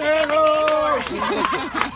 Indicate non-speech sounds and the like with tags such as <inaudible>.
Terror! <laughs>